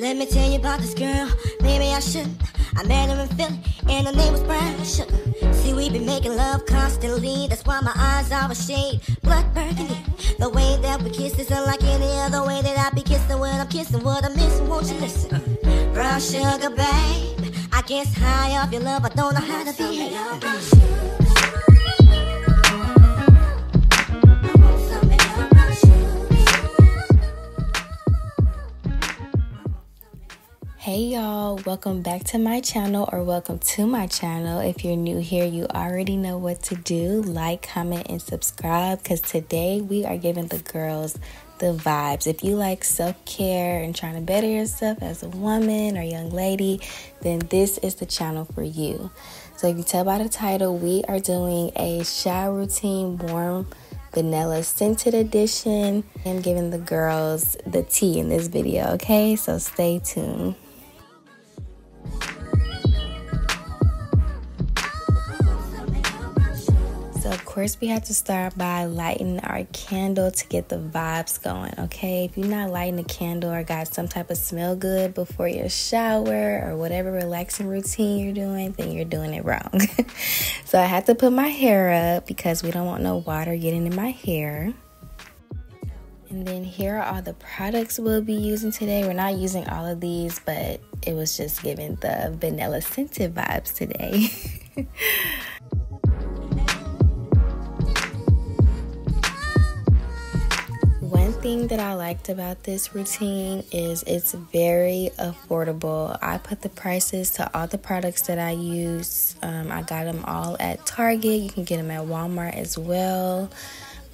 Let me tell you about this girl. Maybe I shouldn't. I met her in Philly, and her name was Brown Sugar. See, we been making love constantly. That's why my eyes are a shade blood burgundy. The way that we kiss is unlike any other way that I be kissing when I'm kissing. What I'm missing, won't you listen? Brown sugar, babe. I guess high off your love, I don't know how to behave. Hey y'all, welcome back to my channel or welcome to my channel. If you're new here, you already know what to do. Like, comment, and subscribe because today we are giving the girls the vibes. If you like self-care and trying to better yourself as a woman or young lady, then this is the channel for you. So if you tell by the title, we are doing a shower routine warm vanilla scented edition. I'm giving the girls the tea in this video, okay? So stay tuned. Of course, we have to start by lighting our candle to get the vibes going, okay? If you're not lighting a candle or got some type of smell good before your shower or whatever relaxing routine you're doing, then you're doing it wrong. so, I had to put my hair up because we don't want no water getting in my hair. And then here are all the products we'll be using today. We're not using all of these, but it was just giving the vanilla scented vibes today. thing that I liked about this routine is it's very affordable. I put the prices to all the products that I use. Um, I got them all at Target. You can get them at Walmart as well.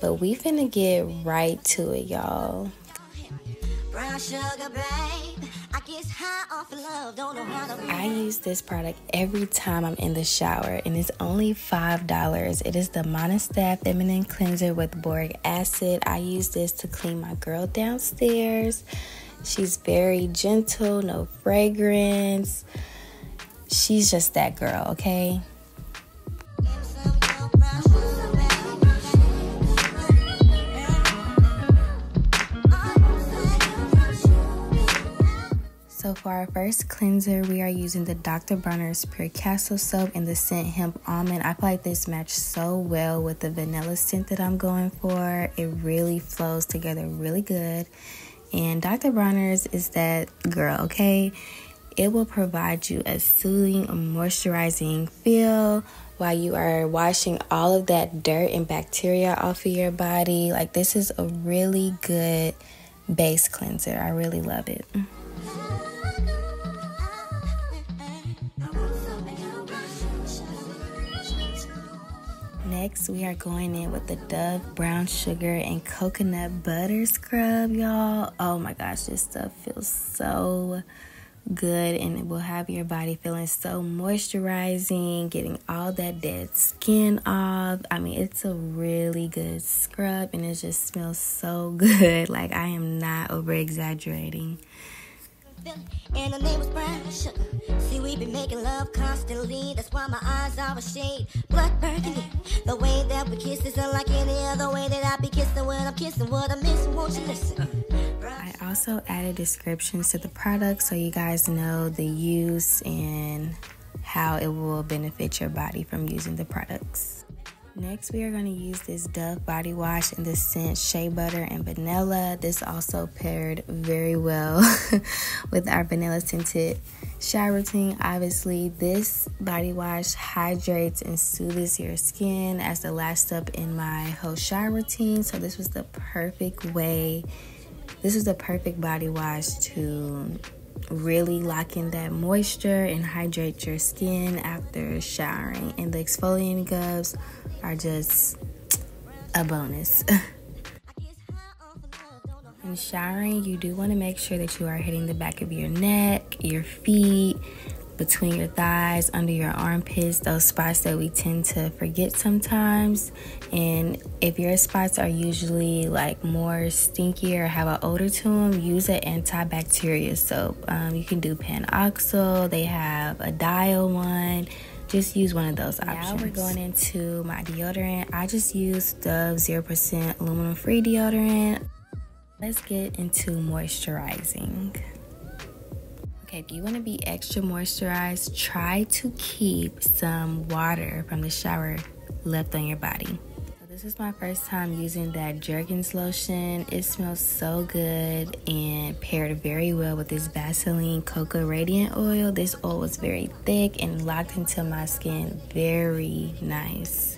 But we finna get right to it, y'all. I use this product every time I'm in the shower, and it's only $5. It is the Monistat Feminine Cleanser with boric acid. I use this to clean my girl downstairs. She's very gentle, no fragrance. She's just that girl, okay? So for our first cleanser, we are using the Dr. Bronner's Pure Castile Soap in the scent Hemp Almond. I feel like this matches so well with the vanilla scent that I'm going for. It really flows together really good. And Dr. Bronner's is that girl, okay? It will provide you a soothing, moisturizing feel while you are washing all of that dirt and bacteria off of your body. Like this is a really good base cleanser. I really love it. Next, we are going in with the Dove Brown Sugar and Coconut Butter Scrub, y'all. Oh my gosh, this stuff feels so good and it will have your body feeling so moisturizing, getting all that dead skin off. I mean, it's a really good scrub and it just smells so good. Like, I am not over exaggerating and her name was Brown Sugar. See, we been making love constantly. That's why my eyes are a shade blood burgundy. The way that we kiss is unlike any other way that I be kissing when I'm kissing. What I'm missing, won't you listen? I also added descriptions to the product so you guys know the use and how it will benefit your body from using the products. Next, we are going to use this Dove body wash in the scent Shea Butter and Vanilla. This also paired very well with our vanilla scented shower routine. Obviously, this body wash hydrates and soothes your skin as the last step in my whole shower routine. So this was the perfect way. This is the perfect body wash to really lock in that moisture and hydrate your skin after showering. And the exfoliating gloves are just a bonus. In showering, you do want to make sure that you are hitting the back of your neck, your feet, between your thighs, under your armpits, those spots that we tend to forget sometimes. And if your spots are usually like more stinky or have an odor to them, use an antibacterial soap. Um, you can do Panoxyl, they have a dial one. Just use one of those options. Now we're going into my deodorant. I just use Dove 0% aluminum free deodorant. Let's get into moisturizing. Okay, if you want to be extra moisturized, try to keep some water from the shower left on your body. So This is my first time using that Jergens lotion. It smells so good and paired very well with this Vaseline Cocoa Radiant Oil. This oil was very thick and locked into my skin very nice.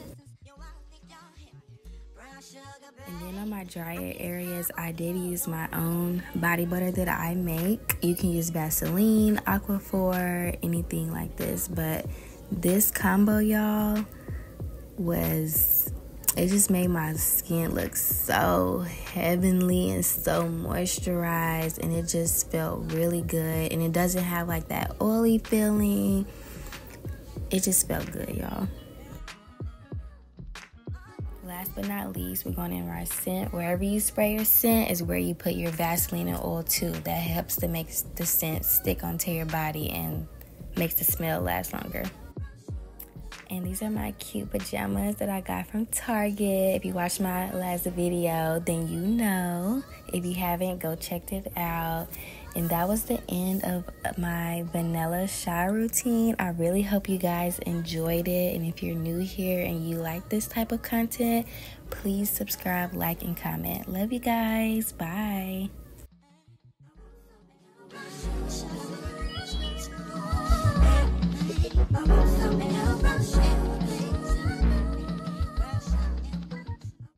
And then on my drier areas, I did use my own body butter that I make. You can use Vaseline, Aquaphor, anything like this. But this combo, y'all, was it just made my skin look so heavenly and so moisturized and it just felt really good and it doesn't have like that oily feeling it just felt good y'all last but not least we're going in our scent wherever you spray your scent is where you put your vaseline and oil too that helps to make the scent stick onto your body and makes the smell last longer and these are my cute pajamas that I got from Target. If you watched my last video, then you know. If you haven't, go check it out. And that was the end of my vanilla shy routine. I really hope you guys enjoyed it. And if you're new here and you like this type of content, please subscribe, like, and comment. Love you guys. Bye. I'm